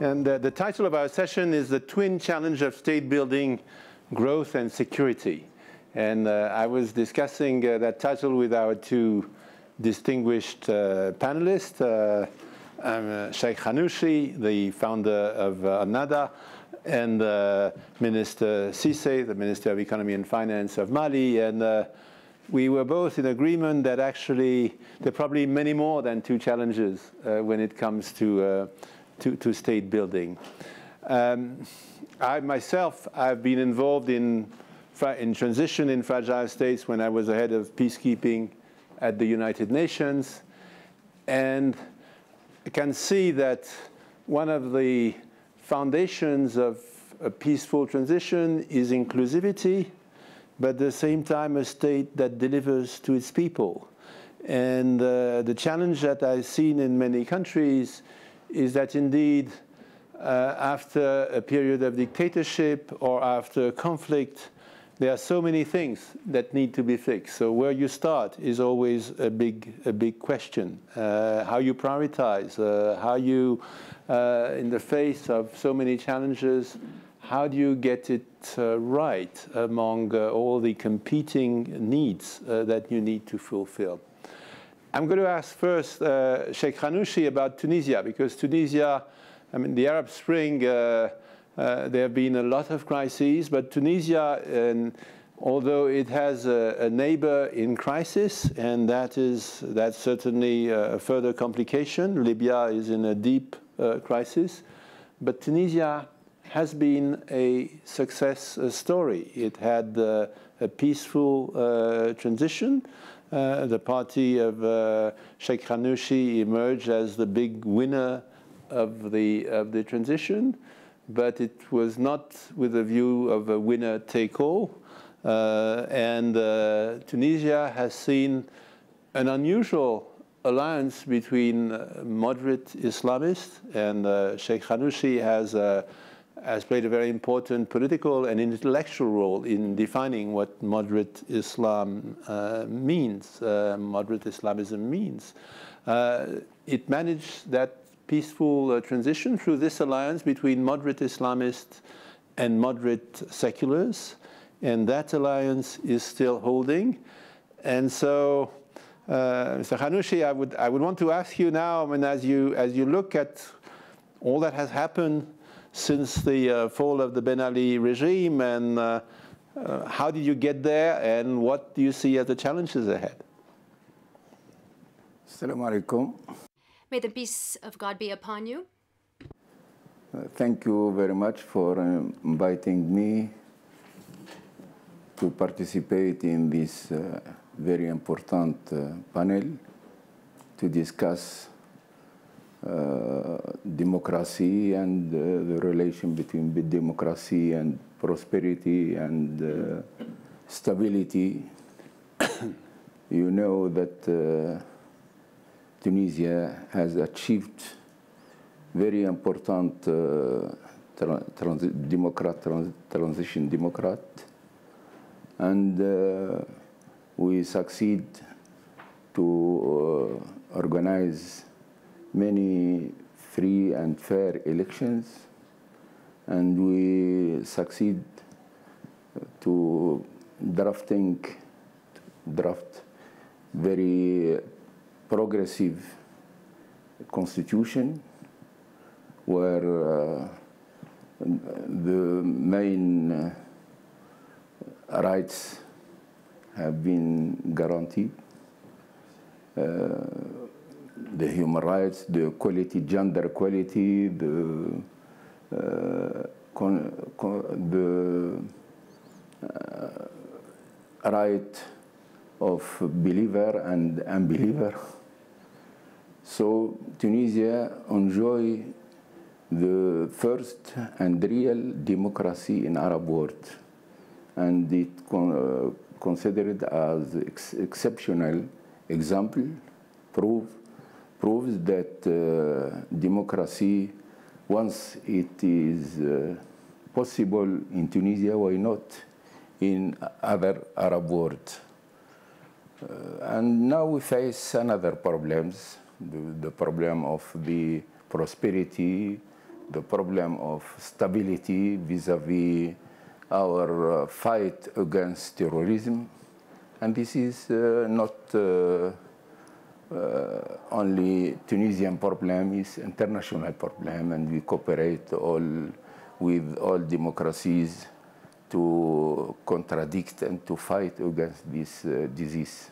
And uh, the title of our session is The Twin Challenge of State Building, Growth and Security. And uh, I was discussing uh, that title with our two distinguished uh, panelists, uh, um, Sheikh Ghannouchi, the founder of uh, and Minister Cissé, the Minister of Economy and Finance of Mali. And we were both in agreement that actually there are probably many more than two challenges when it comes to to, to state building. Um, I myself, I've been involved in, in transition in fragile states when I was the head of peacekeeping at the United Nations. And I can see that one of the foundations of a peaceful transition is inclusivity, but at the same time a state that delivers to its people. And uh, the challenge that I've seen in many countries is that indeed, uh, after a period of dictatorship or after conflict, there are so many things that need to be fixed. So where you start is always a big, a big question. Uh, how you prioritize, uh, how you, uh, in the face of so many challenges, how do you get it uh, right among uh, all the competing needs that you need to fulfill? I'm going to ask first uh, Sheikh Ghannouchi about Tunisia, because Tunisia, I mean, the Arab Spring, uh, uh, there have been a lot of crises, but Tunisia, and although it has a, a, neighbor in crisis, and that is that's certainly a further complication. Libya is in a deep uh, crisis, but Tunisia has been a success uh, story. It had uh, a peaceful transition. Uh, the party of uh, Sheikh Ghannouchi emerged as the big winner of the, of the transition, but it was not with a view of a winner take all. Uh, and uh, Tunisia has seen an unusual alliance between uh, moderate Islamists, and Sheikh Ghannouchi has has played a very important political and intellectual role in defining what moderate Islam uh, means, uh, moderate Islamism means. Uh, it managed that peaceful uh, transition through this alliance between moderate Islamists and moderate seculars, and that alliance is still holding. And so, uh, Mr. Ghannouchi, I would, I would want to ask you now, I mean, as you, as you look at all that has happened since the uh, fall of the Ben Ali regime, and uh, uh, how did you get there, and what do you see as the challenges ahead? Assalamu alaikum. May the peace of God be upon you. Uh, thank you very much for um, inviting me to participate in this uh, very important uh, panel to discuss democracy and uh, the relation between democracy and prosperity and uh, stability. you know that Tunisia has achieved very important uh, trans democrat trans transition democrat and uh, we succeed to uh, organize many free and fair elections and we succeed to drafting draft very progressive constitution where uh, the main rights have been guaranteed. Uh, the human rights, the equality, gender equality, the uh, con, con, the uh, right of believer and unbeliever. So Tunisia enjoy the first and real democracy in Arab world, and it con uh, considered as ex exceptional example, proof proves that uh, democracy, once it is uh, possible in Tunisia, why not in other Arab world? Uh, and now we face another problems, the, the, problem of the prosperity, the problem of stability vis-a-vis our uh, fight against terrorism. And this is uh, not uh, uh, only Tunisian problem, it's international problem, and we cooperate all with all democracies to contradict and to fight against this uh, disease.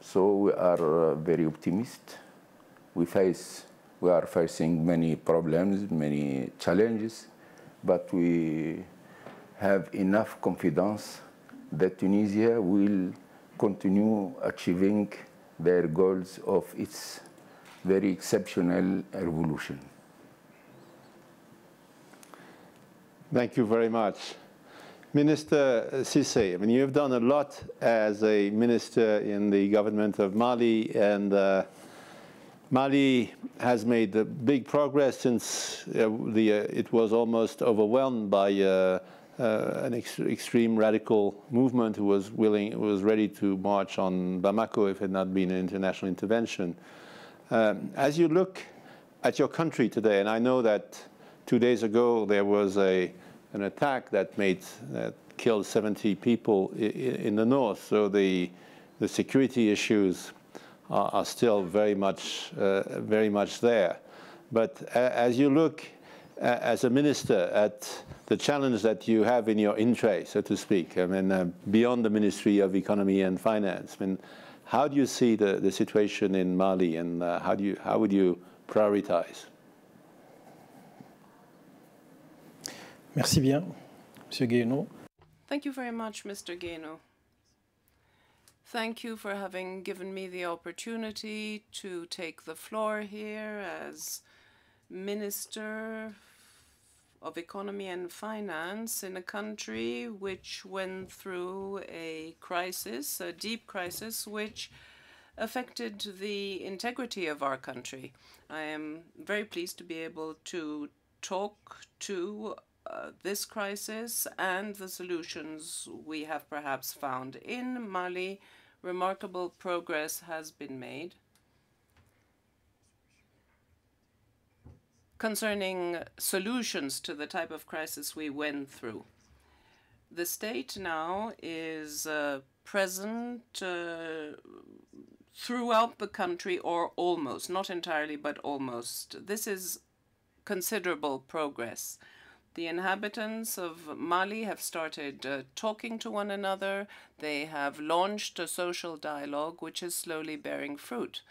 So we are uh, very optimistic. We face, we are facing many problems, many challenges, but we have enough confidence that Tunisia will continue achieving their goals of its very exceptional revolution. Thank you very much. Minister Cissé, I mean, you've done a lot as a minister in the government of Mali, and uh, Mali has made big progress since uh, the, uh, it was almost overwhelmed by uh, uh, an ex extreme radical movement who was willing, was ready to march on Bamako if it had not been an international intervention. Um, as you look at your country today, and I know that two days ago there was a an attack that made that killed 70 people in the north. So the the security issues are, are still very much uh, very much there. But as you look as a minister at the challenge that you have in your in tray, so to speak, I mean, uh, beyond the Ministry of Economy and Finance, I mean, how do you see the, the situation in Mali and uh, how, do you, how would you prioritize? Merci bien, Monsieur Guéhenno. Thank you very much, Mr. Guéhenno. Thank you for having given me the opportunity to take the floor here as Minister of Economy and Finance in a country which went through a crisis, a deep crisis, which affected the integrity of our country. I am very pleased to be able to talk to uh, this crisis and the solutions we have perhaps found. In Mali, remarkable progress has been made. Concerning solutions to the type of crisis we went through. The state now is uh, present uh, throughout the country, or almost, not entirely, but almost. This is considerable progress. The inhabitants of Mali have started uh, talking to one another. They have launched a social dialogue which is slowly bearing fruit.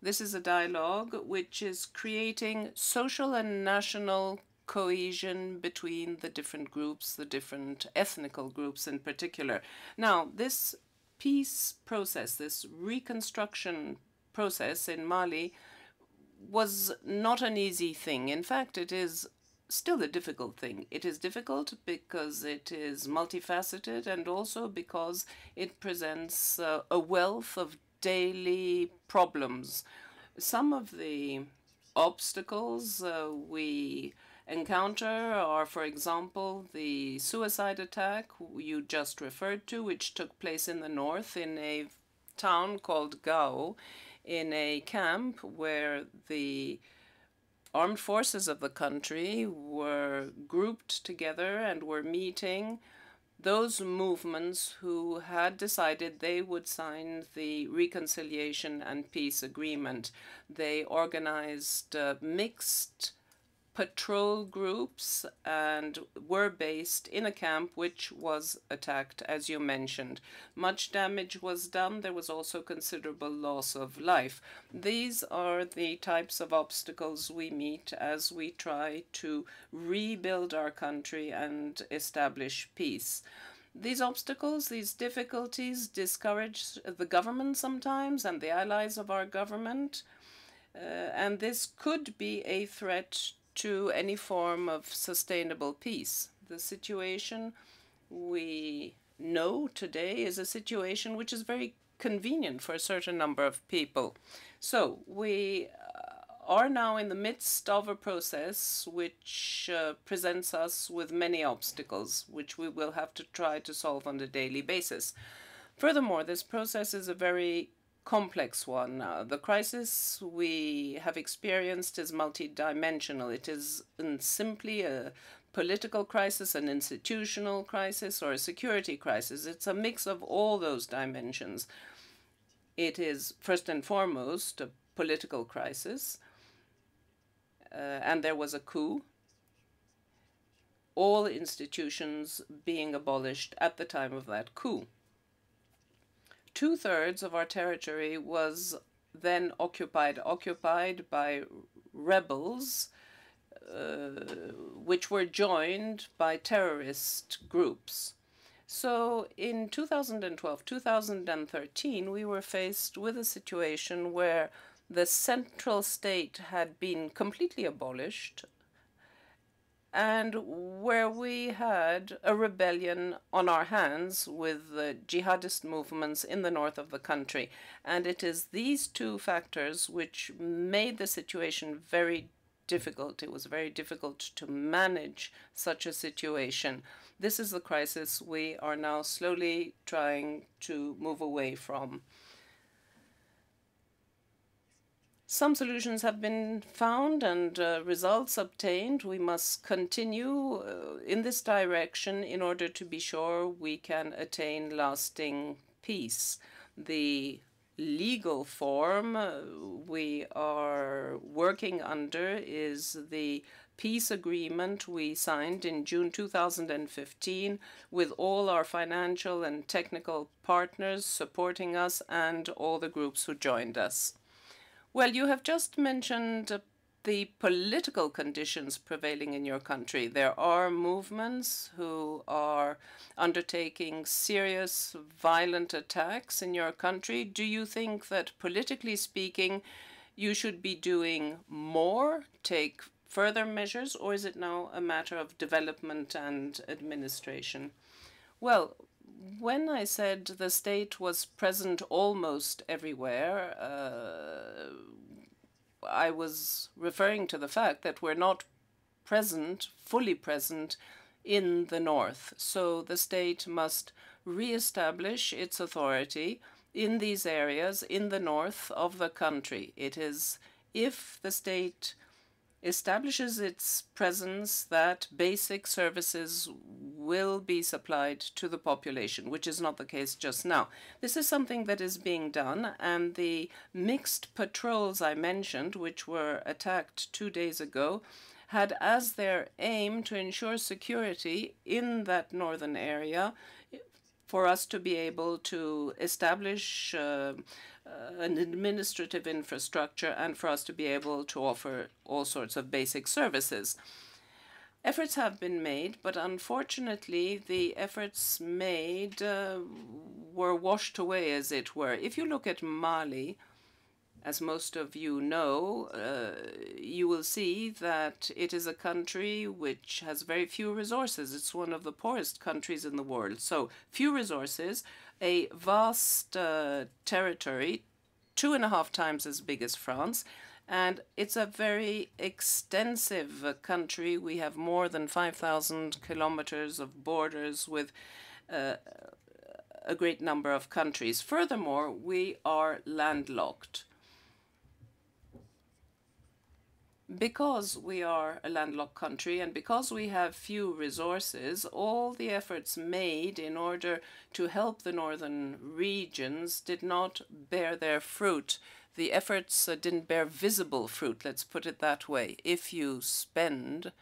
This is a dialogue which is creating social and national cohesion between the different groups, the different ethnical groups in particular. Now, this peace process, this reconstruction process in Mali was not an easy thing. In fact, it is still a difficult thing. It is difficult because it is multifaceted and also because it presents uh, a wealth of daily problems. Some of the obstacles uh, we encounter are, for example, the suicide attack you just referred to, which took place in the north in a town called Gao, in a camp where the armed forces of the country were grouped together and were meeting those movements who had decided they would sign the reconciliation and peace agreement. They organized uh, mixed patrol groups and were based in a camp which was attacked, as you mentioned. Much damage was done. There was also considerable loss of life. These are the types of obstacles we meet as we try to rebuild our country and establish peace. These obstacles, these difficulties discourage the government sometimes and the allies of our government. Uh, and this could be a threat to any form of sustainable peace. The situation we know today is a situation which is very convenient for a certain number of people. So we uh, are now in the midst of a process which uh, presents us with many obstacles, which we will have to try to solve on a daily basis. Furthermore, this process is a very complex one. Uh, the crisis we have experienced is multidimensional. It isn't simply a political crisis, an institutional crisis, or a security crisis. It's a mix of all those dimensions. It is, first and foremost, a political crisis, uh, and there was a coup all institutions being abolished at the time of that coup. Two thirds of our territory was then occupied, occupied by rebels, uh, which were joined by terrorist groups. So in 2012, 2013, we were faced with a situation where the central state had been completely abolished, and where we had a rebellion on our hands with the jihadist movements in the north of the country. And it is these two factors which made the situation very difficult. It was very difficult to manage such a situation. This is the crisis we are now slowly trying to move away from. Some solutions have been found and uh, results obtained. We must continue uh, in this direction in order to be sure we can attain lasting peace. The legal form uh, we are working under is the peace agreement we signed in June 2015 with all our financial and technical partners supporting us and all the groups who joined us. Well, you have just mentioned uh, the political conditions prevailing in your country. There are movements who are undertaking serious violent attacks in your country. Do you think that, politically speaking, you should be doing more, take further measures, or is it now a matter of development and administration? Well, when I said the state was present almost everywhere, uh, I was referring to the fact that we're not present, fully present, in the north. So the state must reestablish its authority in these areas in the north of the country. It is if the state establishes its presence that basic services will be supplied to the population, which is not the case just now. This is something that is being done, and the mixed patrols I mentioned, which were attacked two days ago, had as their aim to ensure security in that northern area for us to be able to establish uh, uh, an administrative infrastructure and for us to be able to offer all sorts of basic services. Efforts have been made, but unfortunately, the efforts made uh, were washed away, as it were. If you look at Mali, as most of you know, uh, you will see that it is a country which has very few resources. It's one of the poorest countries in the world. So, few resources, a vast uh, territory, two and a half times as big as France. And it's a very extensive uh, country. We have more than 5,000 kilometers of borders with uh, a great number of countries. Furthermore, we are landlocked. Because we are a landlocked country and because we have few resources, all the efforts made in order to help the northern regions did not bear their fruit. The efforts uh, didn't bear visible fruit, let's put it that way. If you spend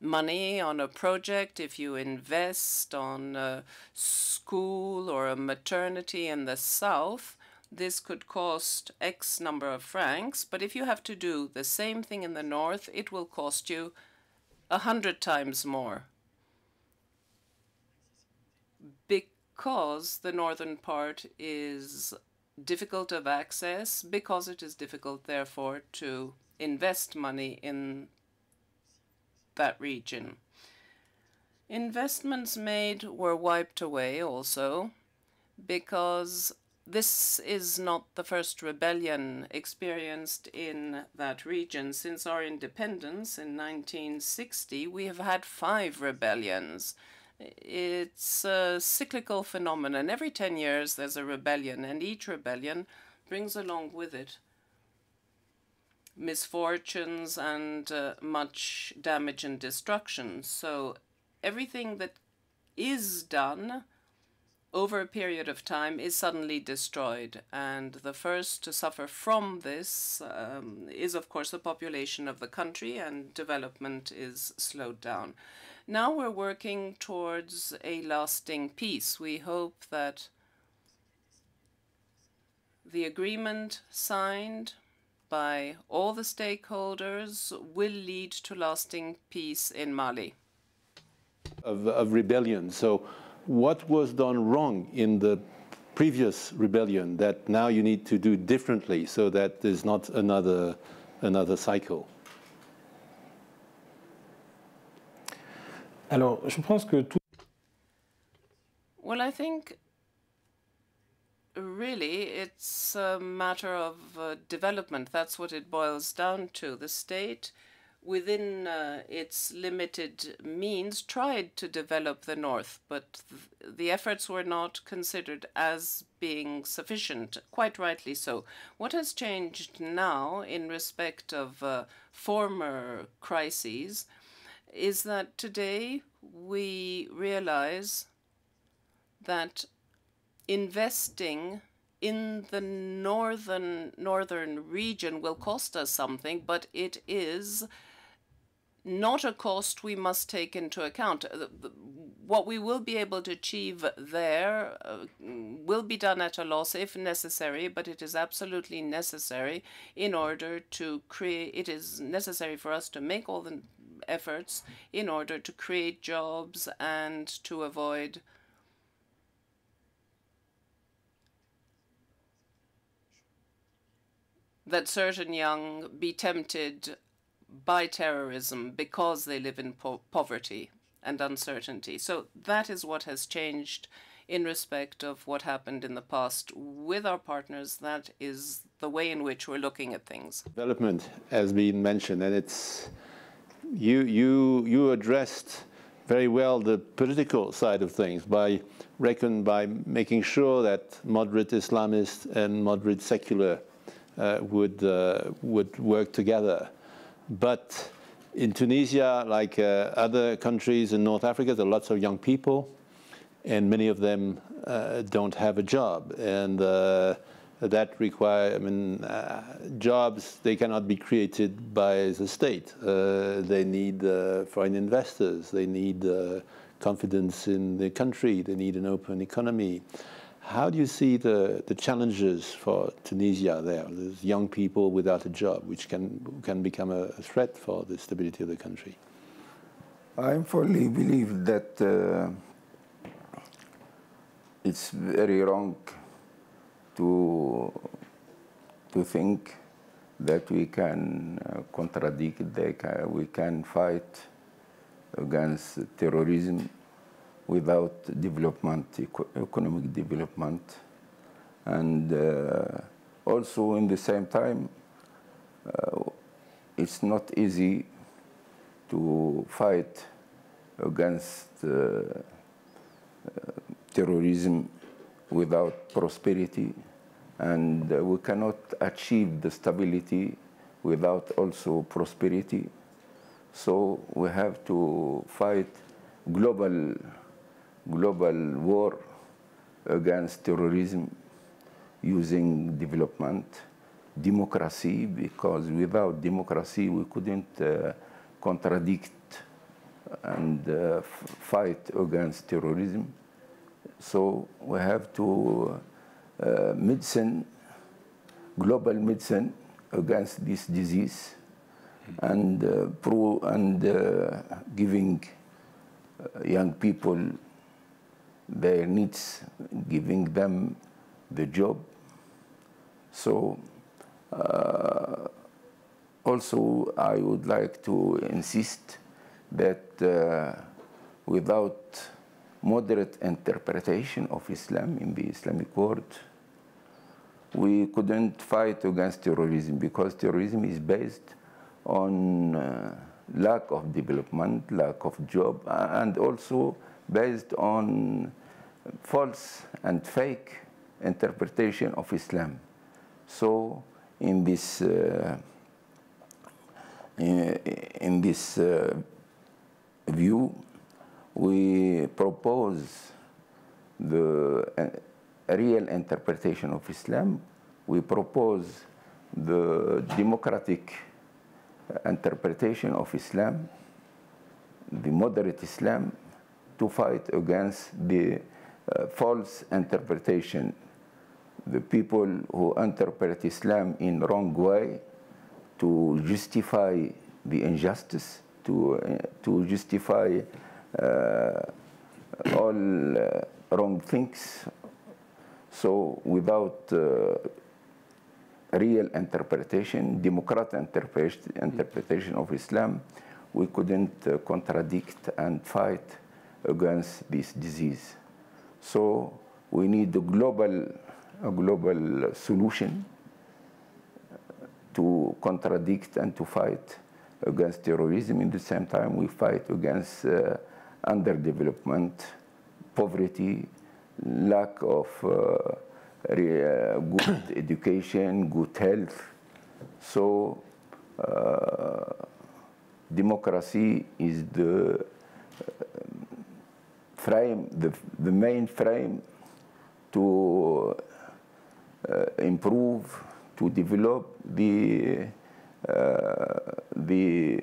money on a project, if you invest on a school or a maternity in the south, this could cost X number of francs, but if you have to do the same thing in the north, it will cost you a hundred times more. Because the northern part is difficult of access, because it is difficult, therefore, to invest money in that region. Investments made were wiped away also because this is not the first rebellion experienced in that region. Since our independence in 1960, we have had five rebellions. It's a cyclical phenomenon. Every 10 years, there's a rebellion, and each rebellion brings along with it misfortunes and uh, much damage and destruction. So everything that is done over a period of time is suddenly destroyed. And the first to suffer from this um, is, of course, the population of the country, and development is slowed down. Now we're working towards a lasting peace. We hope that the agreement signed by all the stakeholders will lead to lasting peace in Mali. Of, of rebellion. So what was done wrong in the previous rebellion that now you need to do differently so that there's not another, another cycle? Alors, je pense que tout. Well, I think really it's a matter of uh, development. That's what it boils down to. The state within uh, its limited means, tried to develop the North, but th the efforts were not considered as being sufficient, quite rightly so. What has changed now in respect of uh, former crises is that today we realize that investing in the northern northern region will cost us something, but it is not a cost we must take into account. Uh, what we will be able to achieve there uh, will be done at a loss if necessary, but it is absolutely necessary in order to create, it is necessary for us to make all the efforts in order to create jobs and to avoid that certain young be tempted by terrorism because they live in po poverty and uncertainty. So that is what has changed in respect of what happened in the past with our partners. That is the way in which we're looking at things. Development has been mentioned, and it's you you you addressed very well the political side of things by reckon by making sure that moderate Islamists and moderate secular uh, would uh, would work together. But in Tunisia, like uh, other countries in North Africa, there are lots of young people, and many of them uh, don't have a job. And uh, that require, I mean, uh, jobs, they cannot be created by the state. Uh, they need uh, foreign investors. They need confidence in the country. They need an open economy. How do you see the, the challenges for Tunisia there? There's young people without a job, which can, can become a, threat for the stability of the country. I fully believe that uh, it's very wrong to, to think that we can uh, contradict, that we can fight against terrorism without development, economic development. And uh, also in the same time, uh, it's not easy to fight against uh, uh terrorism without prosperity. And uh, we cannot achieve the stability without also prosperity. So we have to fight global global war against terrorism using development, democracy, because without democracy we couldn't uh, contradict and uh, fight against terrorism. So we have to uh, medicine, global medicine against this disease and, uh, pro and uh, giving uh, young people their needs, giving them the job. So uh, also I would like to insist that uh, without moderate interpretation of Islam in the Islamic world, we couldn't fight against terrorism because terrorism is based on uh, lack of development, lack of job, and also based on false and fake interpretation of Islam. So in this uh, in, in, this uh, view, we propose the uh, real interpretation of Islam. We propose the democratic interpretation of Islam, the moderate Islam, to fight against the uh, false interpretation. The people who interpret Islam in wrong way to justify the injustice, to, uh, to justify uh, all uh, wrong things. So without uh, real interpretation, democratic interpretation of Islam, we couldn't contradict and fight against this disease. So we need a global, a global solution to contradict and to fight against terrorism. In the same time, we fight against uh, underdevelopment, poverty, lack of uh, uh, good education, good health. So uh, democracy is the uh, frame, the, the main frame to uh, improve, to develop the, uh, the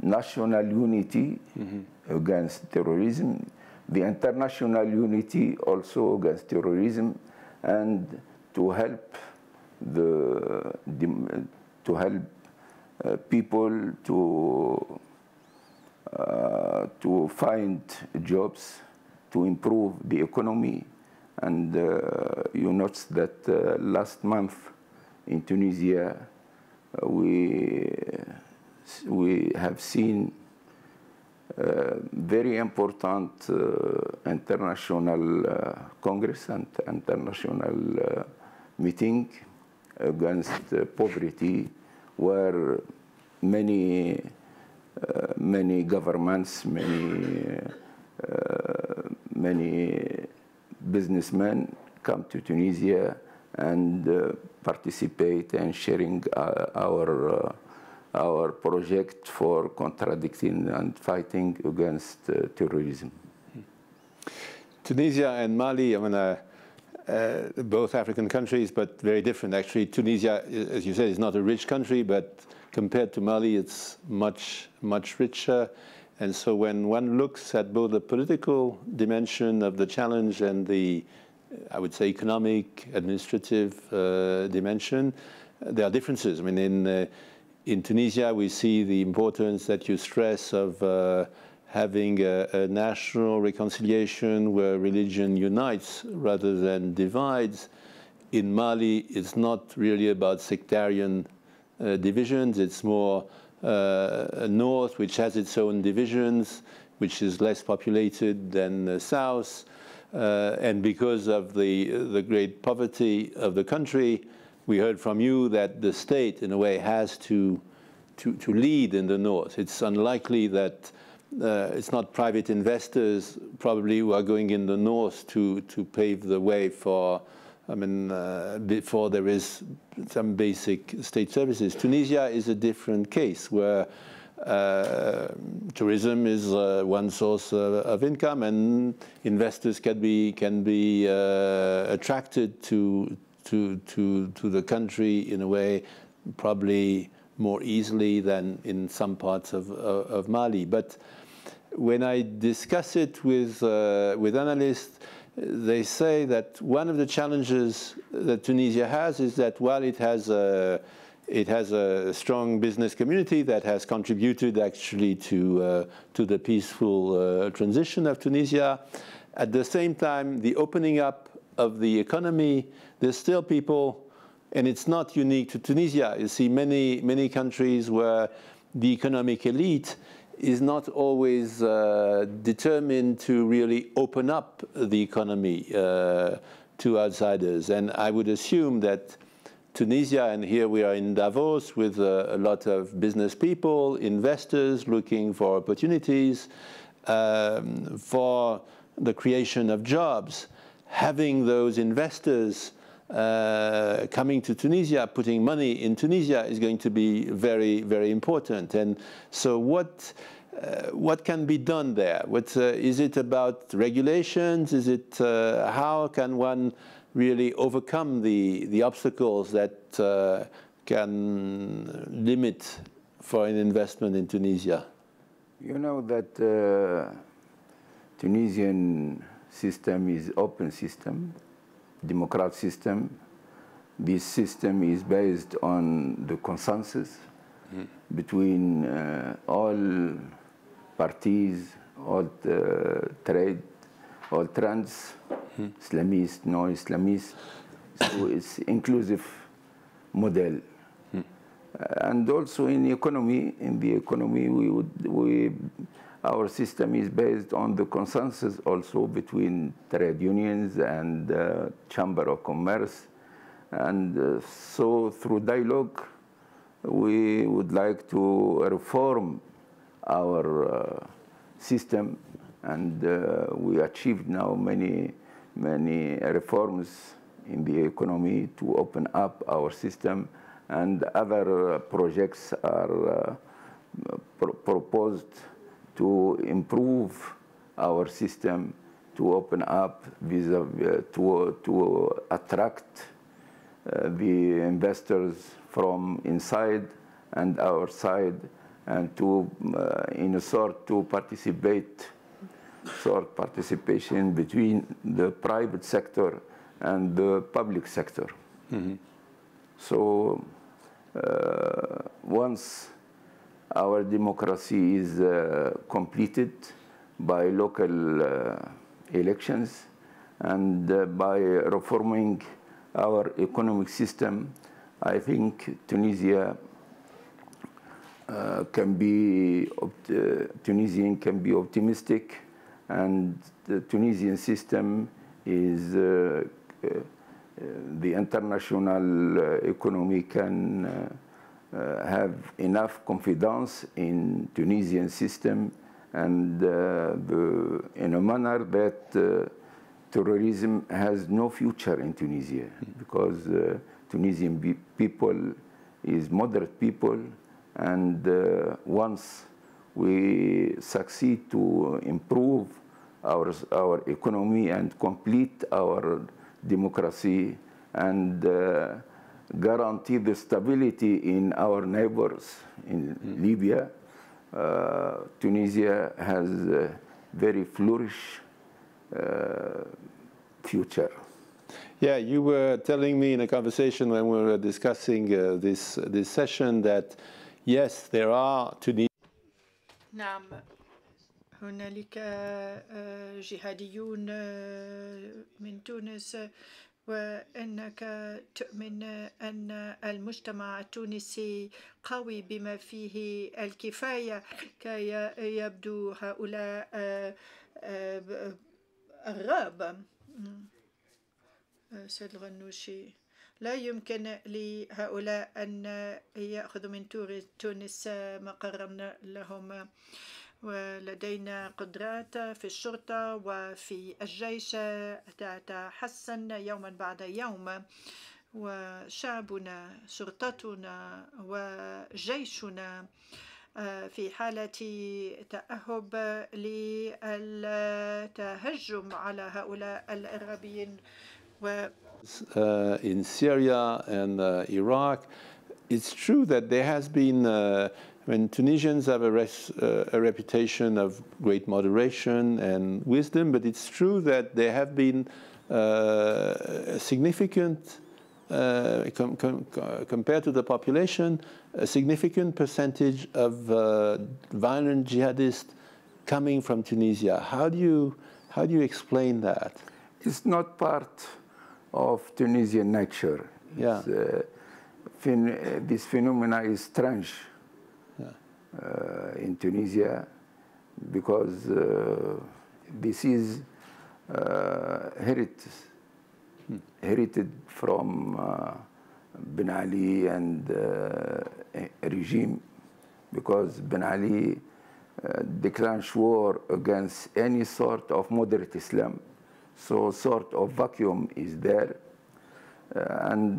national unity mm -hmm. against terrorism, the international unity also against terrorism, and to help the, to help uh, people to uh, to find jobs, to improve the economy, and uh, you notice that uh, last month in Tunisia we we have seen uh, very important uh, international uh, congress and international meeting against poverty where many many governments many many businessmen come to Tunisia and uh, participate and sharing uh, our uh, our project for contradicting and fighting against uh, terrorism. Tunisia and Mali, I mean, uh, uh, both African countries, but very different. Actually, Tunisia, as you said, is not a rich country, but compared to Mali, it's much, much richer. And so when one looks at both the political dimension of the challenge and the, I would say, economic, administrative uh, dimension, there are differences. I mean, in uh, in Tunisia, we see the importance that you stress of uh, having a, a, national reconciliation where religion unites rather than divides. In Mali, it's not really about sectarian divisions. It's more uh, north which has its own divisions, which is less populated than the south. Uh, and because of the, the great poverty of the country, we heard from you that the state, in a way, has to, to, to lead in the north. It's unlikely that uh, it's not private investors probably who are going in the north to, to pave the way for, I mean, uh, before there is some basic state services. Tunisia is a different case where uh, tourism is uh, one source uh, of income and investors can be, can be uh, attracted to, to, to, to the country in a way probably more easily than in some parts of, of Mali. But when I discuss it with, uh, with analysts, they say that one of the challenges that Tunisia has is that while it has a, it has a strong business community that has contributed actually to, uh, to the peaceful uh, transition of Tunisia, at the same time, the opening up of the economy, there's still people, and it's not unique to Tunisia. You see many, many countries where the economic elite is not always uh, determined to really open up the economy uh, to outsiders. And I would assume that Tunisia, and here we are in Davos with uh, a lot of business people, investors looking for opportunities, um, for the creation of jobs having those investors uh, coming to Tunisia, putting money in Tunisia is going to be very, very important. And so what, uh, what can be done there? What, uh, is it about regulations? Is it, uh, how can one really overcome the, the obstacles that uh, can limit foreign investment in Tunisia? You know that uh, Tunisian system is open system democratic system. This system is based on the consensus mm. between uh, all parties, all trade, all trends, mm. Islamist, non-Islamist. so it's inclusive model. Mm. and also in the economy, in the economy, we would we our system is based on the consensus also between trade unions and uh, Chamber of Commerce. And uh, so through dialogue, we would like to reform our uh, system and uh, we achieved now many, many reforms in the economy to open up our system and other uh, projects are uh, pr proposed to improve our system, to open up, uh, to, to attract uh, the investors from inside and outside, and to, uh, in a sort, to participate, sort participation between the private sector and the public sector. Mm -hmm. So uh, once our democracy is uh, completed by local uh, elections and uh, by reforming our economic system. I think Tunisia uh, can be, uh, Tunisian can be optimistic and the Tunisian system is uh, the international economy can uh, have enough confidence in Tunisian system and uh, the, in a manner that uh, terrorism has no future in Tunisia because uh, Tunisian people is moderate people and once we succeed to improve our, our economy and complete our democracy and uh, guarantee the stability in our neighbors in mm. Libya. Uh, Tunisia has a very flourish uh, future. Yeah, you were telling me in a conversation when we were discussing uh, this this session that yes, there are Tunisia. نعم هنالك جهاديون من تونس وأنك تؤمن أن المجتمع التونسي قوي بما فيه الكفاية كي يبدو هؤلاء أغراب سيد الغنوشي لا يمكن لهؤلاء أن يأخذوا من تونس مقرا لهم. ولدينا قدرات في الشرطة وفي الجيش. تتحسن يوما بعد يوم. وشعبنا شرطتنا وجيشنا في حالة تأهب للتهجم على هؤلاء الإرهابيين. و Uh, in Syria and uh, Iraq, it's true that there has been uh, I mean, Tunisians have a, res, uh, a, reputation of great moderation and wisdom, but it's true that there have been uh, a significant, uh, com com compared to the population, a significant percentage of uh, violent jihadists coming from Tunisia. How do you how do you explain that? It's not part of Tunisian nature. Yeah. Uh, this phenomena is strange uh, in Tunisia because uh, this is uh, heritage, hmm. inherited from Ben Ali and regime because Ben Ali uh, declared war against any sort of moderate Islam. So sort of vacuum is there. and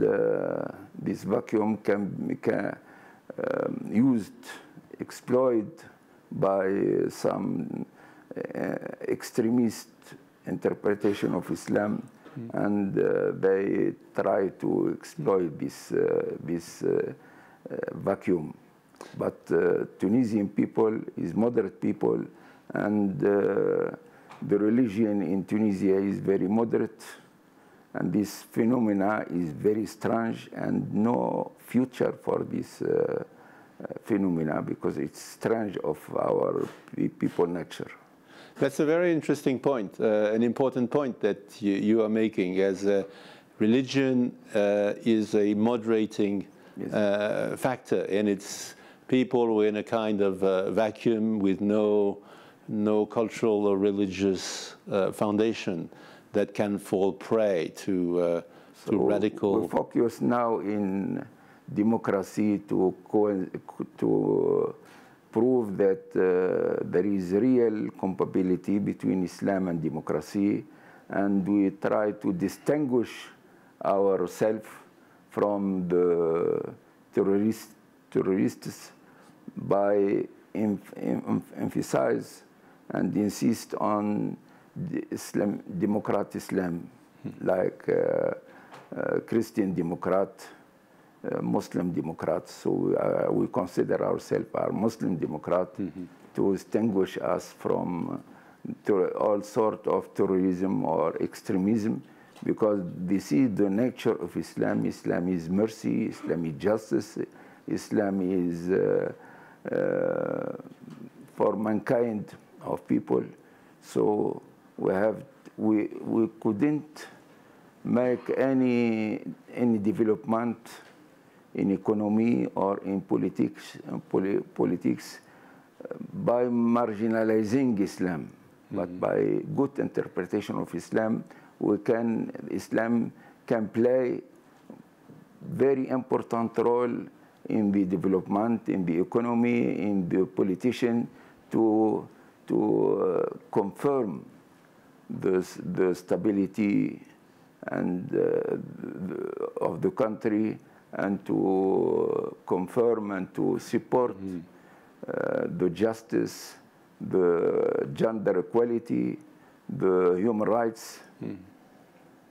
this vacuum can be um, used, exploited by some extremist interpretation of Islam, mm. and uh, they try to exploit this uh, this uh, vacuum. But Tunisian people is moderate people, and the religion in Tunisia is very moderate, and this phenomena is very strange and no future for this uh, phenomena because it's strange of our people nature. That's a very interesting point, uh, an important point that you, you are making as uh, religion uh, is a moderating yes. Uh, factor and it's people who are in a kind of uh, vacuum with no, no cultural or religious uh, foundation that can fall prey to, so to radical... We focus now in democracy to, to prove that uh, there is real compatibility between Islam and democracy, and we try to distinguish ourselves from the terrorist, terrorists by em em emphasize and insist on Islam, democrat Islam, hmm. like uh, uh, Christian Democrat, Muslim Democrats. So uh, we consider ourselves a Muslim Democrat mm -hmm. to distinguish us from all sort of terrorism or extremism because this is the nature of Islam. Islam is mercy, Islam is justice, Islam is uh, uh, for mankind of people. So we have we we couldn't make any any development in economy or in politics, poli politics uh, by marginalizing Islam. Mm -hmm. But by good interpretation of Islam, we can, Islam can play very important role in the development, in the economy, in the politician to, to uh, confirm the, the stability and uh, the, of the country and to confirm and to support mm. uh, the justice, the gender equality, the human rights. Mm.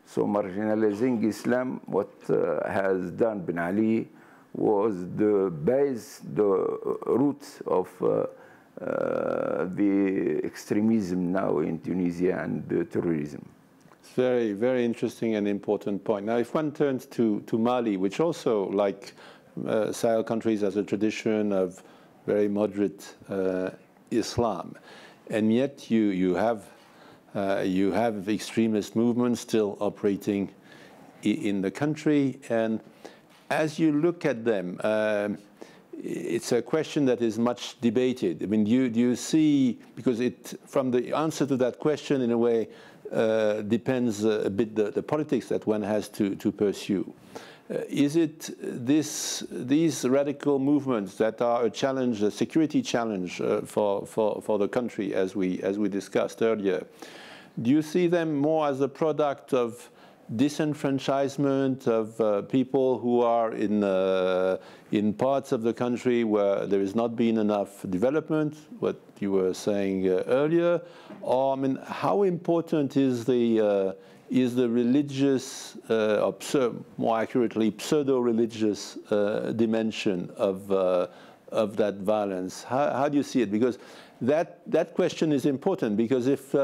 So marginalizing Islam, what uh, has done Ben Ali was the base, the roots of uh, uh, the extremism now in Tunisia and the terrorism. Very, very interesting and important point. Now, if one turns to, to Mali, which also, like uh, Sahel countries, has a tradition of very moderate uh, Islam, and yet you, you, have, uh, you have extremist movements still operating in the country. And as you look at them, um, it's a question that is much debated. I mean, do you, do you see, because it, from the answer to that question, in a way, uh, depends a bit the, the politics that one has to, to pursue. Uh, is it this, these radical movements that are a challenge, a security challenge uh, for, for, for the country, as we, as we discussed earlier? Do you see them more as a product of disenfranchisement of uh, people who are in, uh, in parts of the country where there has not been enough development, what you were saying uh, earlier, or I mean, how important is the, uh, is the religious, uh, or more accurately, pseudo-religious uh, dimension of, of that violence? How, how do you see it? Because that, that question is important, because if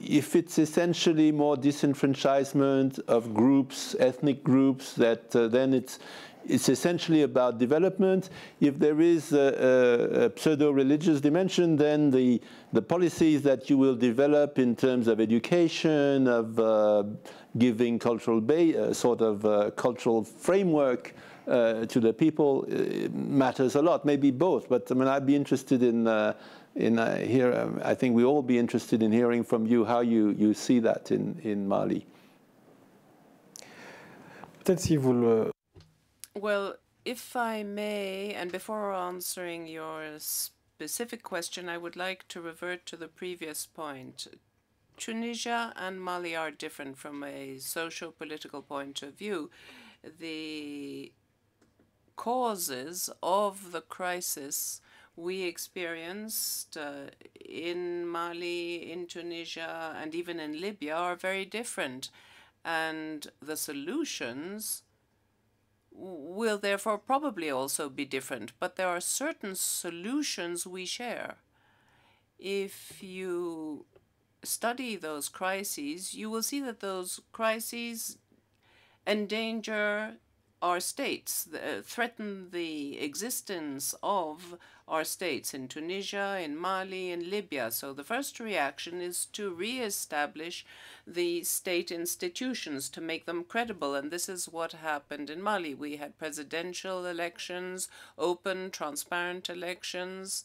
if it's essentially more disenfranchisement of groups, ethnic groups, that uh, then it's it's essentially about development. If there is a, a, a pseudo-religious dimension, then the, the policies that you will develop in terms of education, of uh, giving cultural uh, sort of uh, cultural framework uh, to the people uh, matters a lot. Maybe both, but I mean, I'd be interested in uh, in uh, here, um, I think we all be interested in hearing from you how you, you see that in, in Mali. Well, if I may, and before answering your specific question, I would like to revert to the previous point Tunisia and Mali are different from a socio political point of view. The causes of the crisis we experienced uh, in Mali, in Tunisia, and even in Libya are very different. And the solutions will therefore probably also be different. But there are certain solutions we share. If you study those crises, you will see that those crises endanger our states, uh, threaten the existence of our states in Tunisia, in Mali, in Libya. So the first reaction is to re-establish the state institutions to make them credible. And this is what happened in Mali. We had presidential elections, open, transparent elections.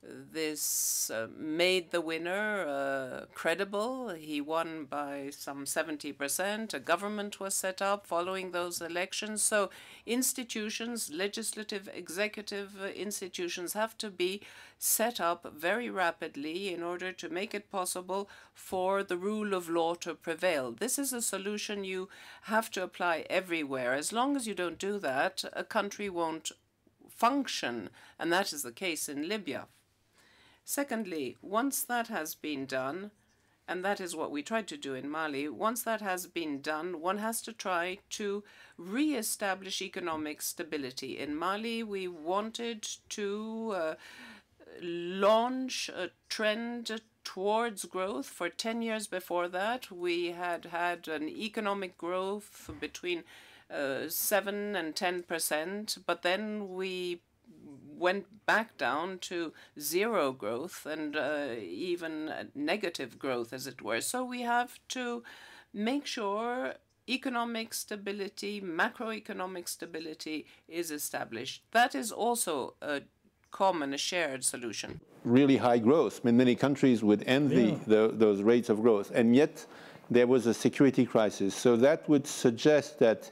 This uh, made the winner uh, credible. He won by some 70%. A government was set up following those elections. So institutions, legislative, executive uh, institutions have to be set up very rapidly in order to make it possible for the rule of law to prevail. This is a solution you have to apply everywhere. As long as you don't do that, a country won't function, and that is the case in Libya. Secondly, once that has been done, and that is what we tried to do in Mali, once that has been done, one has to try to re-establish economic stability. In Mali, we wanted to uh, launch a trend towards growth. For 10 years before that, we had had an economic growth between uh, 7 and 10 percent, but then we went back down to zero growth and uh, even negative growth, as it were. So we have to make sure economic stability, macroeconomic stability is established. That is also a common, a shared solution. Really high growth. I mean, many countries would envy yeah. the, those rates of growth, and yet there was a security crisis. So that would suggest that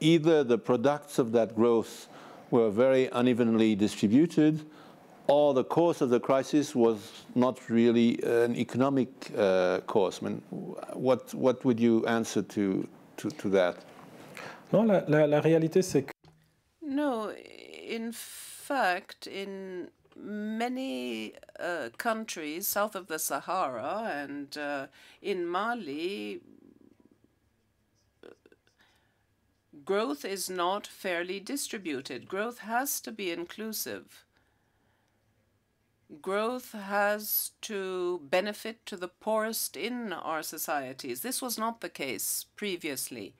either the products of that growth were very unevenly distributed, or the cause of the crisis was not really an economic uh, cause. I mean, what, what would you answer to, to, to that? Non, la, la, la réalité, c'est que. No, in fact, in many uh, countries south of the Sahara and uh, in Mali, growth is not fairly distributed. Growth has to be inclusive. Growth has to benefit to the poorest in our societies. This was not the case previously.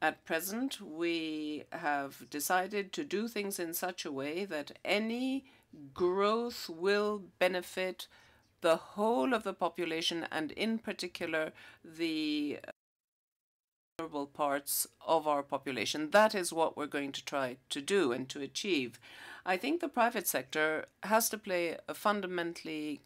At present, we have decided to do things in such a way that any growth will benefit the whole of the population and in particular the vulnerable parts of our population. That is what we're going to try to do and to achieve. I think the private sector has to play a fundamentally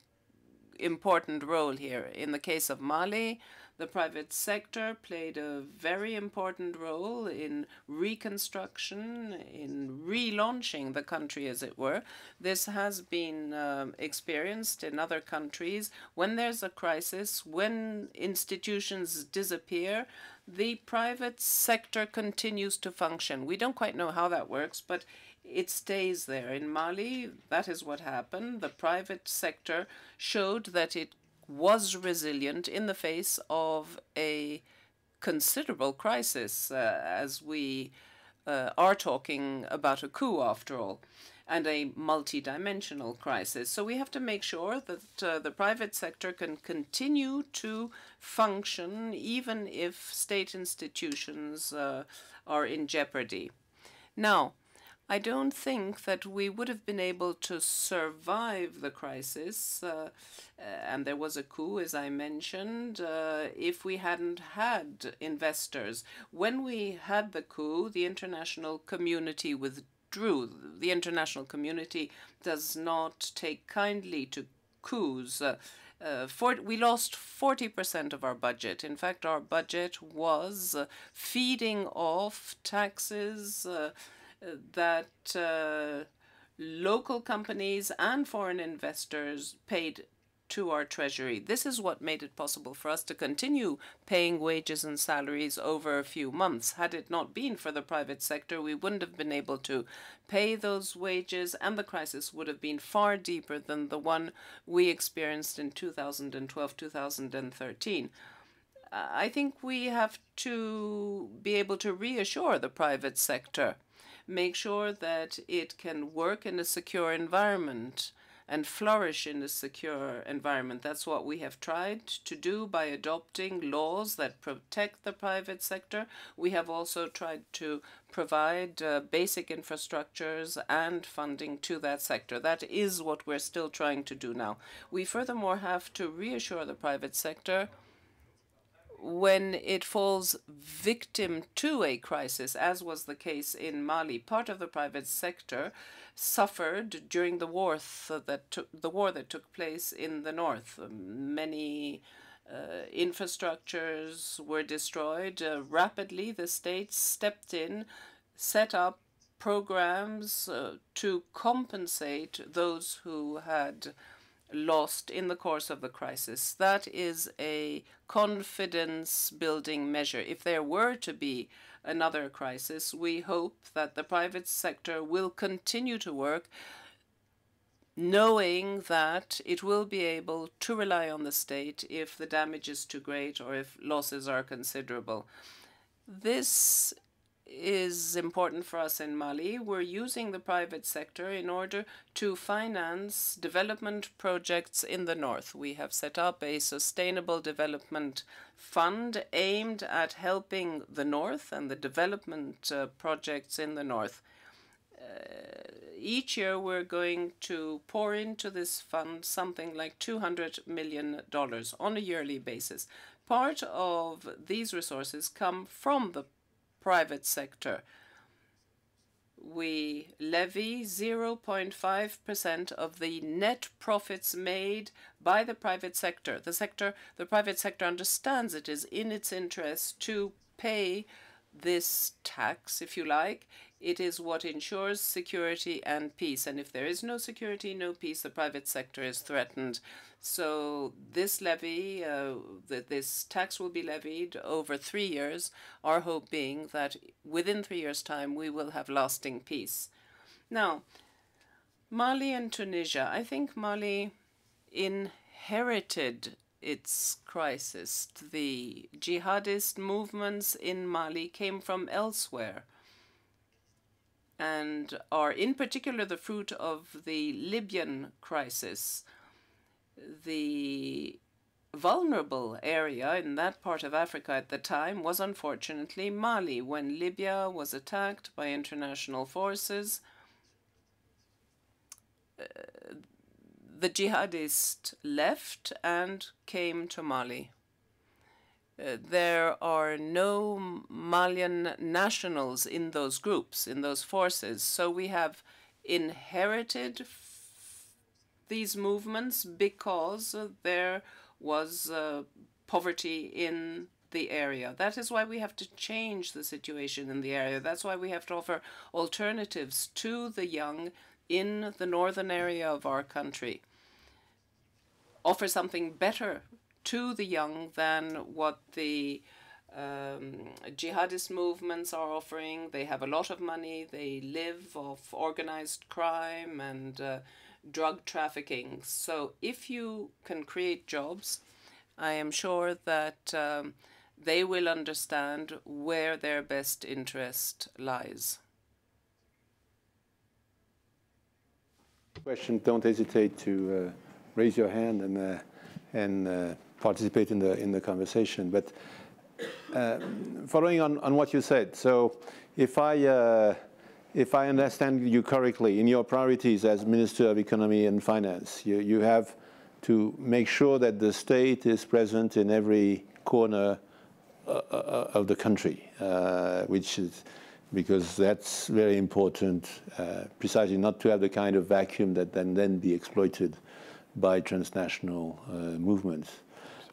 important role here. In the case of Mali, the private sector played a very important role in reconstruction, in relaunching the country, as it were. This has been um, experienced in other countries. When there's a crisis, when institutions disappear, the private sector continues to function. We don't quite know how that works, but it stays there. In Mali, that is what happened. The private sector showed that it was resilient in the face of a considerable crisis, uh, as we uh, are talking about a coup after all and a multidimensional crisis. So we have to make sure that uh, the private sector can continue to function even if state institutions uh, are in jeopardy. Now, I don't think that we would have been able to survive the crisis, uh, and there was a coup, as I mentioned, uh, if we hadn't had investors. When we had the coup, the international community withdrew. The international community does not take kindly to coups. Uh, uh, for, we lost 40% of our budget. In fact, our budget was uh, feeding off taxes uh, that uh, local companies and foreign investors paid to our treasury. This is what made it possible for us to continue paying wages and salaries over a few months. Had it not been for the private sector, we wouldn't have been able to pay those wages, and the crisis would have been far deeper than the one we experienced in 2012 2013. I think we have to be able to reassure the private sector, make sure that it can work in a secure environment and flourish in a secure environment. That's what we have tried to do by adopting laws that protect the private sector. We have also tried to provide uh, basic infrastructures and funding to that sector. That is what we're still trying to do now. We furthermore have to reassure the private sector when it falls victim to a crisis, as was the case in Mali. Part of the private sector suffered during the war that took the war that took place in the north. Many uh, infrastructures were destroyed uh, rapidly. The state stepped in, set up programs uh, to compensate those who had lost in the course of the crisis. That is a confidence building measure. If there were to be another crisis, we hope that the private sector will continue to work knowing that it will be able to rely on the state if the damage is too great or if losses are considerable. This is important for us in Mali. We're using the private sector in order to finance development projects in the north. We have set up a sustainable development fund aimed at helping the north and the development uh, projects in the north. Uh, each year we're going to pour into this fund something like $200 million on a yearly basis. Part of these resources come from the private sector. We levy 0.5% of the net profits made by the private sector. The sector, the private sector understands it is in its interest to pay this tax, if you like. It is what ensures security and peace. And if there is no security, no peace, the private sector is threatened. So this levy, uh, th this tax will be levied over three years, our hope being that within three years' time we will have lasting peace. Now, Mali and Tunisia. I think Mali inherited its crisis. The jihadist movements in Mali came from elsewhere and are in particular the fruit of the Libyan crisis the vulnerable area in that part of Africa at the time was unfortunately Mali. When Libya was attacked by international forces, uh, the jihadists left and came to Mali. Uh, there are no Malian nationals in those groups, in those forces. So we have inherited these movements because there was uh, poverty in the area. That is why we have to change the situation in the area. That's why we have to offer alternatives to the young in the northern area of our country. Offer something better to the young than what the um, jihadist movements are offering. They have a lot of money. They live off organized crime and uh, drug trafficking. So if you can create jobs, I am sure that um, they will understand where their best interest lies. Question, don't hesitate to uh, raise your hand and, uh, and uh, participate in the, in the conversation. But uh, following on, on what you said, so if I uh, if I understand you correctly, in your priorities as Minister of Economy and Finance, you, you have to make sure that the state is present in every corner uh, uh of the country, uh, which is because that's very important, uh, precisely not to have the kind of vacuum that then then be exploited by transnational uh, movements.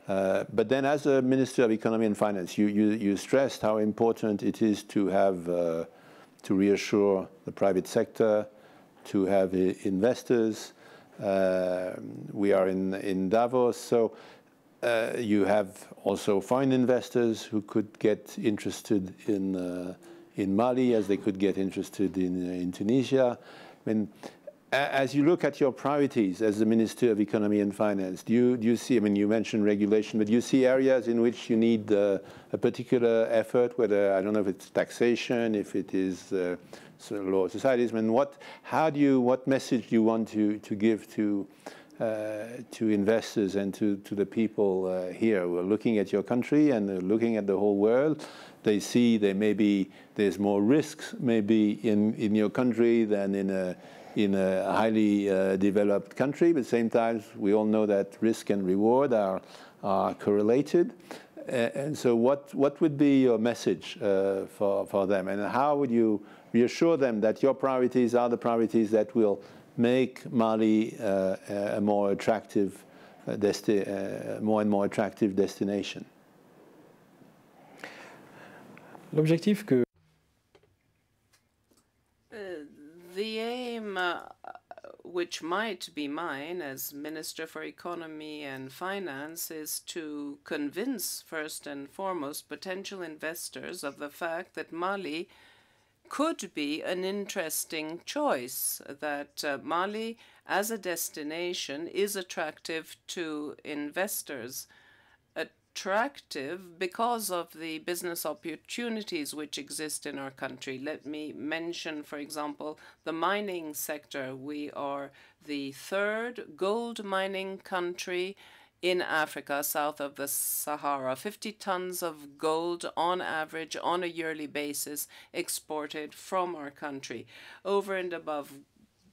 Uh, but then as a Minister of Economy and Finance, you, you, you stressed how important it is to have to reassure the private sector, to have investors, Uh, we are in, in Davos, so uh, you have also foreign investors who could get interested in, uh, in Mali as they could get interested in, in Tunisia. I mean, as you look at your priorities as the Minister of Economy and Finance, do you, do you see, I mean, you mentioned regulation, but do you see areas in which you need uh, a particular effort, whether, I don't know if it's taxation, if it is uh, law of societies, I mean, what, how do you, what message do you want to, to give to, uh, to investors and to, to the people uh, here who are looking at your country and looking at the whole world? They see there may be, there's more risks maybe in, in your country than in a in a highly uh, developed country. But at the same time, we all know that risk and reward are, are correlated. And so what, what would be your message uh, for, for them? And how would you reassure them that your priorities are the priorities that will make Mali uh, a more attractive, uh, uh, more and more attractive destination? L'objectif que uh, which might be mine as Minister for Economy and Finance, is to convince, first and foremost, potential investors of the fact that Mali could be an interesting choice, that uh, Mali as a destination is attractive to investors attractive because of the business opportunities which exist in our country. Let me mention, for example, the mining sector. We are the third gold mining country in Africa, south of the Sahara. 50 tons of gold on average on a yearly basis exported from our country. Over and above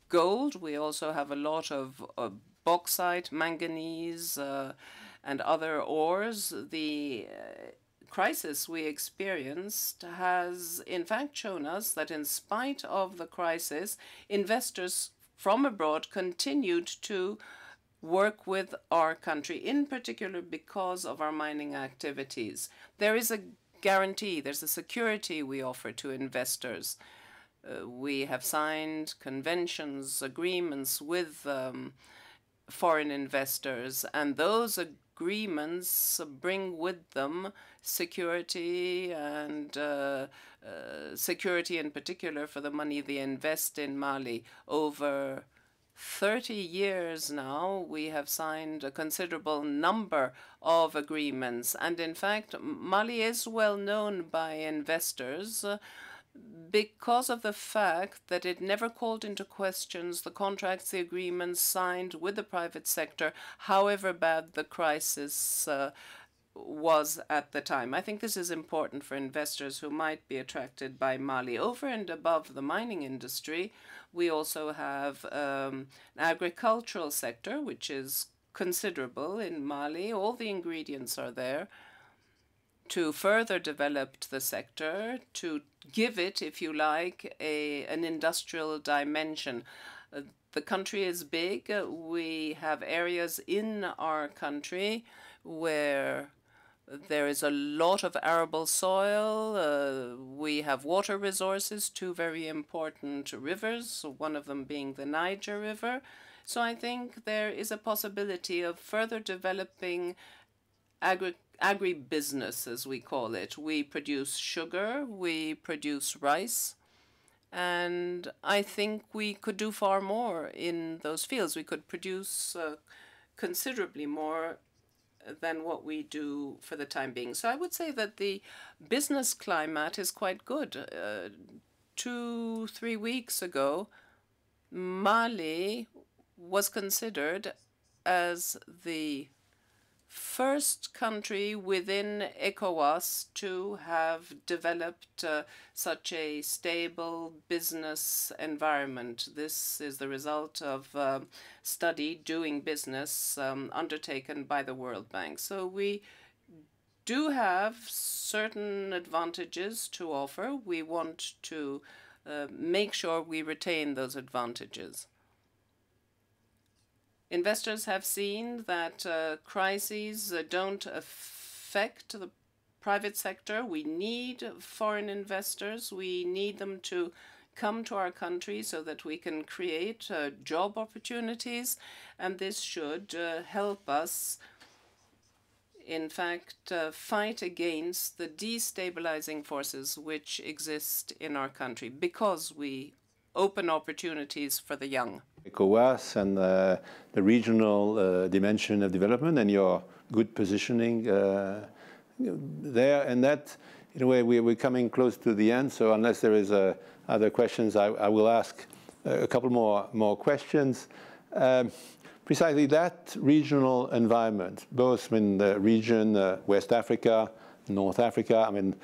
gold, we also have a lot of uh, bauxite, manganese, uh, and other ores, the uh, crisis we experienced has in fact shown us that in spite of the crisis, investors from abroad continued to work with our country, in particular because of our mining activities. There is a guarantee, there's a security we offer to investors. Uh, we have signed conventions, agreements with um, foreign investors, and those agreements bring with them security and uh, uh, security in particular for the money they invest in Mali. Over 30 years now, we have signed a considerable number of agreements. And in fact, Mali is well known by investors. Uh, because of the fact that it never called into questions the contracts, the agreements signed with the private sector, however bad the crisis uh, was at the time. I think this is important for investors who might be attracted by Mali. Over and above the mining industry, we also have um, an agricultural sector, which is considerable in Mali. All the ingredients are there to further develop the sector, to give it, if you like, a, an industrial dimension. Uh, the country is big. We have areas in our country where there is a lot of arable soil. Uh, we have water resources, two very important rivers, one of them being the Niger River. So I think there is a possibility of further developing agriculture agribusiness, as we call it. We produce sugar, we produce rice, and I think we could do far more in those fields. We could produce uh, considerably more than what we do for the time being. So I would say that the business climate is quite good. Uh, two, three weeks ago, Mali was considered as the first country within ECOWAS to have developed uh, such a stable business environment. This is the result of a study doing business um, undertaken by the World Bank. So we do have certain advantages to offer. We want to uh, make sure we retain those advantages. Investors have seen that uh, crises uh, don't affect the private sector. We need foreign investors. We need them to come to our country so that we can create uh, job opportunities, and this should uh, help us, in fact, uh, fight against the destabilizing forces which exist in our country because we open opportunities for the young. ECOWAS and uh, the regional uh, dimension of development and your good positioning uh, there. And that, in a way, we, we're coming close to the end. So unless there is uh, other questions, I, I, will ask a couple more, more questions. Um, precisely that regional environment, both in the region, uh, West Africa, North Africa, I mean,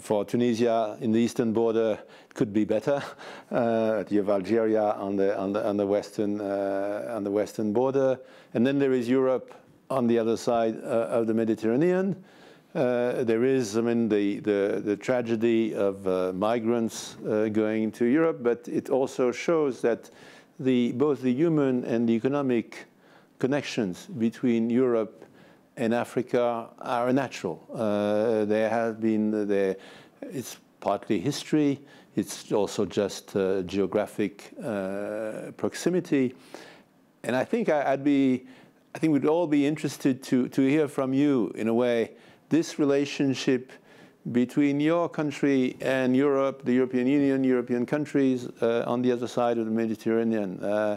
for Tunisia in the eastern border could be better. Uh, you have Algeria on the on the on the western uh, on the western border, and then there is Europe on the other side uh, of the Mediterranean. Uh, there is, I mean, the the, the tragedy of uh, migrants uh, going to Europe, but it also shows that the both the human and the economic connections between Europe in Africa are natural. Uh, there has been, there, it's partly history, it's also just uh, geographic uh, proximity. And I think I, would be, I think we'd all be interested to, to hear from you, in a way, this relationship between your country and Europe, the European Union, European countries uh, on the other side of the Mediterranean. Uh,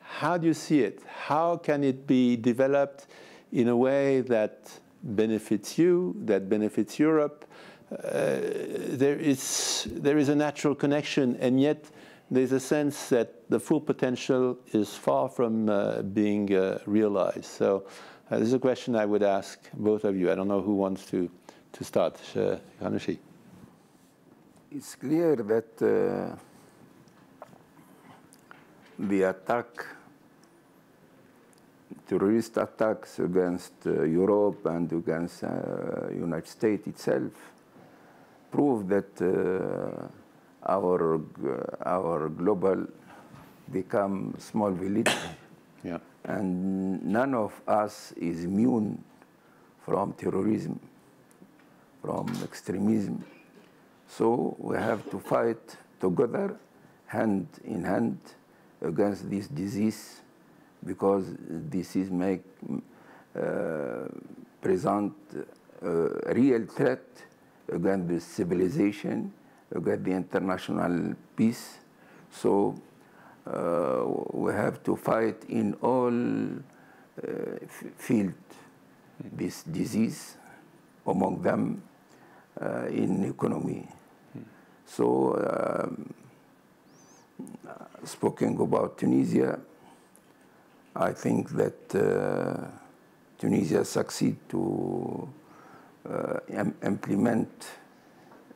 how do you see it? How can it be developed? In a way that benefits you, that benefits Europe. Uh, there, is, there is a natural connection, and yet there's a sense that the full potential is far from uh, being uh, realized. So uh, this is a question I would ask both of you. I don't know who wants to, to start. Ghannouchi. It's clear that uh, the attack terrorist attacks against uh, Europe and against uh, United States itself prove that uh, our our global become small village. Yeah. and none of us is immune from terrorism from extremism. So we have to fight together hand in hand against this disease because this is make uh, present a real threat against the civilization, against the international peace. So uh, we have to fight in all uh, field this disease, among them uh, in economy. So um, speaking about Tunisia, I think that uh, Tunisia succeed to uh, implement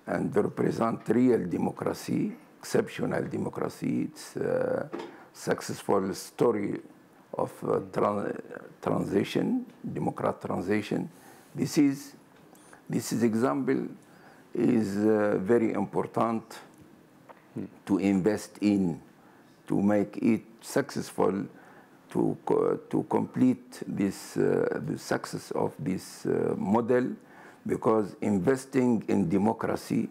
and represent real democracy, exceptional democracy. It's a successful story of uh, tra transition, democrat transition. This is this is example is uh, very important hmm. to invest in to make it successful to, to complete this, uh, the success of this uh, model because investing in democracy,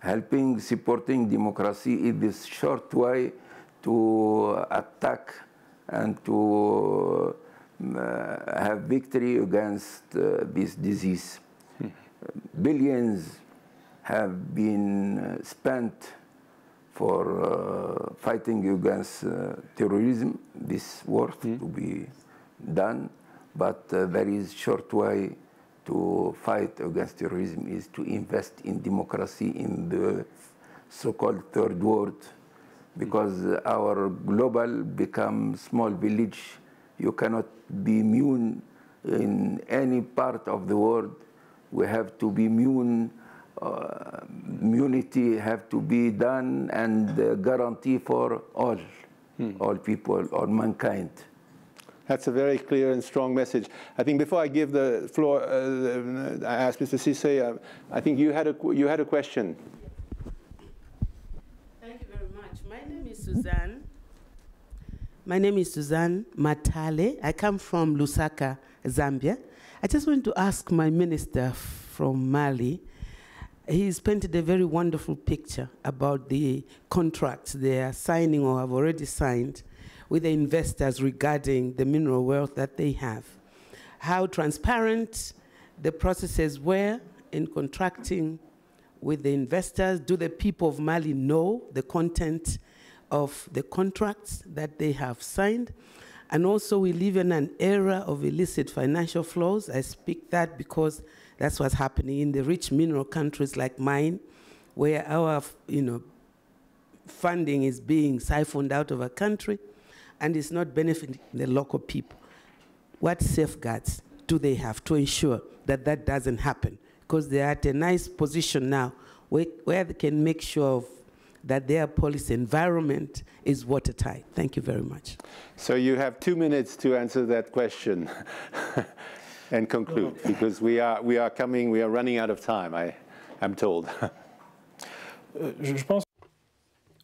helping, supporting democracy is the short way to attack and to uh, have victory against uh, this disease. Hmm. Billions have been uh, spent for uh, fighting against uh, terrorism. This work mm. to be done, but uh, there is short way to fight against terrorism is to invest in democracy in the so-called third world, because our global become small village. You cannot be immune in any part of the world. We have to be immune uh, immunity have to be done and uh, guarantee for all, hmm. all people, all mankind. That's a very clear and strong message. I think before I give the floor, uh, I asked Mr. Cisse, uh, I think you had, a, you had a question. Thank you very much. My name is Suzanne. My name is Suzanne Matale. I come from Lusaka, Zambia. I just want to ask my minister from Mali, he's painted a very wonderful picture about the contracts they are signing or have already signed with the investors regarding the mineral wealth that they have. How transparent the processes were in contracting with the investors. Do the people of Mali know the content of the contracts that they have signed? And also, we live in an era of illicit financial flows. I speak that because that's what's happening in the rich mineral countries like mine, where our, you know, funding is being siphoned out of a country and it's not benefiting the local people. What safeguards do they have to ensure that that doesn't happen? Because they're at a nice position now where, where they can make sure of that their policy environment is watertight. Thank you very much. So you have two minutes to answer that question and conclude, because we are, we are coming, we are running out of time, I, I'm told.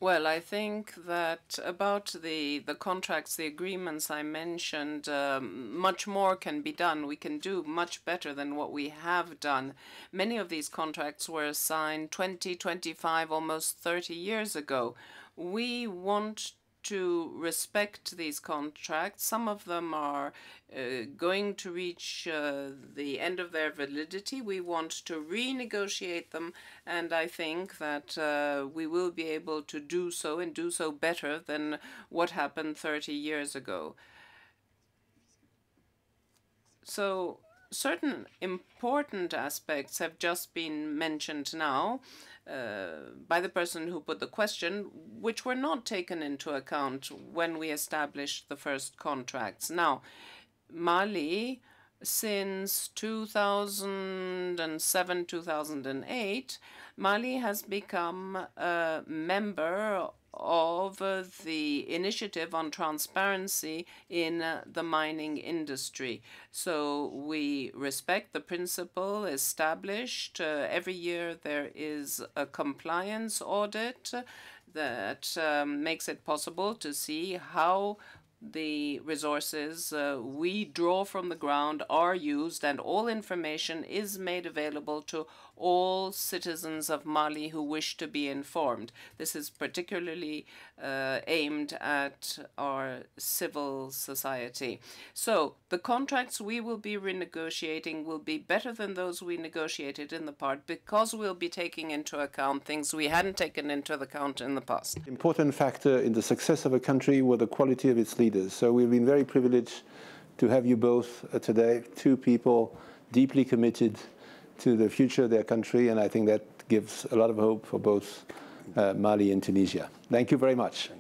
Well, I think that about the, the contracts, the agreements I mentioned, um, much more can be done. We can do much better than what we have done. Many of these contracts were signed 20, 25, almost 30 years ago. We want to respect these contracts. Some of them are uh, going to reach uh, the end of their validity. We want to renegotiate them, and I think that uh, we will be able to do so and do so better than what happened 30 years ago. So certain important aspects have just been mentioned now. Uh, by the person who put the question, which were not taken into account when we established the first contracts. Now, Mali, since 2007 2008, Mali has become a member of uh, the initiative on transparency in uh, the mining industry. So we respect the principle established. Uh, every year there is a compliance audit that um, makes it possible to see how the resources uh, we draw from the ground are used and all information is made available to all citizens of Mali who wish to be informed. This is particularly uh, aimed at our civil society. So the contracts we will be renegotiating will be better than those we negotiated in the past because we'll be taking into account things we hadn't taken into account in the past. Important factor in the success of a country were the quality of its leaders. So we've been very privileged to have you both uh, today, two people deeply committed to the future of their country, and I think that gives a lot of hope for both uh, Mali and Tunisia. Thank you very much.